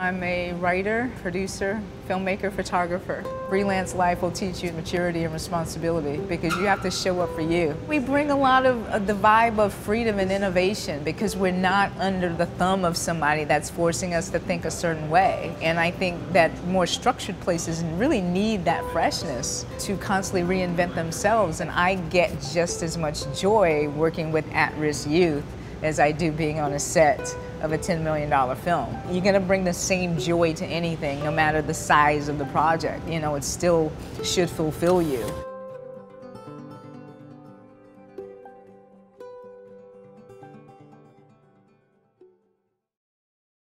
I'm a writer, producer, filmmaker, photographer. Freelance life will teach you maturity and responsibility because you have to show up for you. We bring a lot of uh, the vibe of freedom and innovation because we're not under the thumb of somebody that's forcing us to think a certain way. And I think that more structured places really need that freshness to constantly reinvent themselves. And I get just as much joy working with at-risk youth as I do being on a set of a $10 million film. You're gonna bring the same joy to anything, no matter the size of the project. You know, it still should fulfill you.